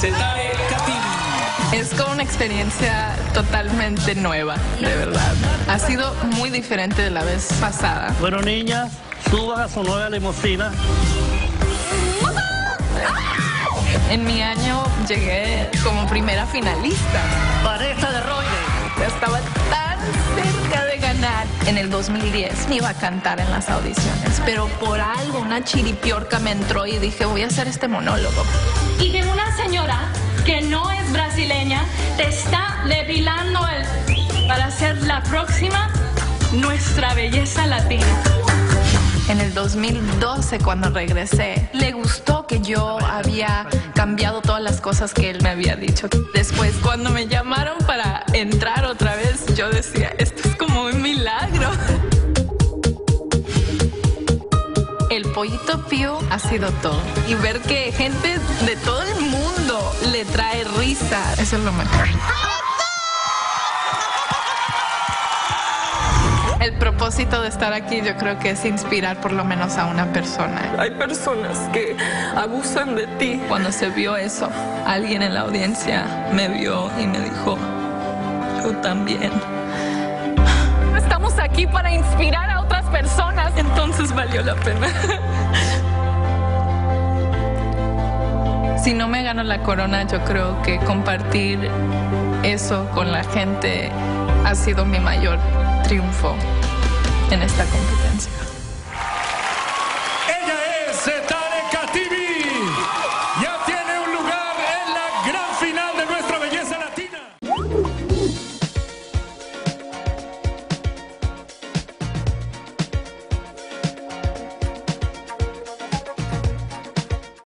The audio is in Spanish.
Katim. Es como una experiencia totalmente nueva, de verdad. Ha sido muy diferente de la vez pasada. Bueno, niñas, suban a su nueva limusina. En mi año llegué como primera finalista. Pareja de Roide. Estaba En el 2010 me iba a cantar en las audiciones, pero por algo una chiripiorca me entró y dije, voy a hacer este monólogo. y que una señora que no es brasileña te está depilando el para ser la próxima nuestra belleza latina. En el 2012, cuando regresé, le gustó que yo había cambiado todas las cosas que él me había dicho. Después, cuando me llamaron para entrar otra vez, yo decía, pollito pío ha sido todo. Y ver que gente de todo el mundo le trae risa, eso es lo mejor. El propósito de estar aquí yo creo que es inspirar por lo menos a una persona. Hay personas que abusan de ti. Cuando se vio eso, alguien en la audiencia me vio y me dijo, yo también. Estamos aquí para inspirar a otras personas, entonces valió la pena. Si no me gano la corona, yo creo que compartir eso con la gente ha sido mi mayor triunfo en esta competencia.